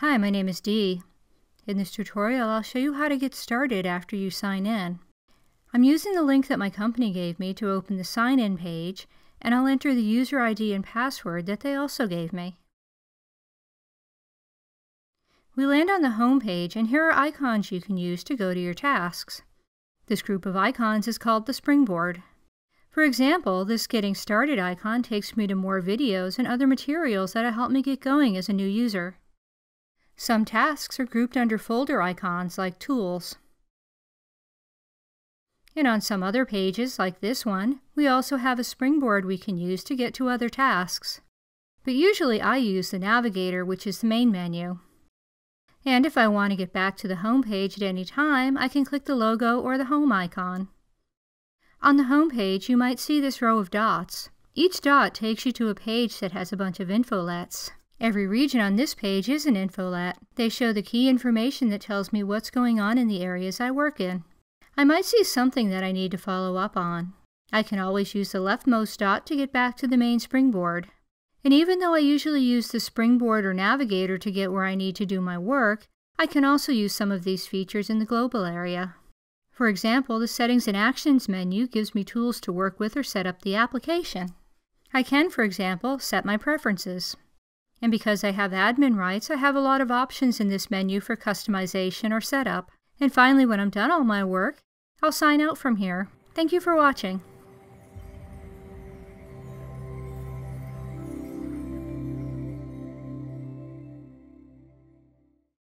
Hi, my name is Dee. In this tutorial, I'll show you how to get started after you sign in. I'm using the link that my company gave me to open the sign-in page, and I'll enter the user ID and password that they also gave me. We land on the home page, and here are icons you can use to go to your tasks. This group of icons is called the Springboard. For example, this Getting Started icon takes me to more videos and other materials that'll help me get going as a new user. Some tasks are grouped under folder icons like Tools. And on some other pages, like this one, we also have a springboard we can use to get to other tasks. But usually I use the Navigator, which is the main menu. And if I want to get back to the home page at any time, I can click the logo or the home icon. On the home page, you might see this row of dots. Each dot takes you to a page that has a bunch of infolets. Every region on this page is an infolet. They show the key information that tells me what's going on in the areas I work in. I might see something that I need to follow up on. I can always use the leftmost dot to get back to the main springboard. And even though I usually use the springboard or navigator to get where I need to do my work, I can also use some of these features in the global area. For example, the Settings and Actions menu gives me tools to work with or set up the application. I can, for example, set my preferences. And because I have admin rights, I have a lot of options in this menu for customization or setup. And finally, when I'm done all my work, I'll sign out from here. Thank you for watching.